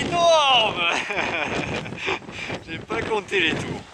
énorme J'ai pas compté les tours.